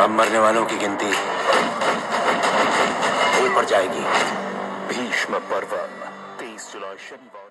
अब मरने वालों की गिनती ऊपर जाएगी। भीष्म पर्व तेईस जुलाई शनिवार।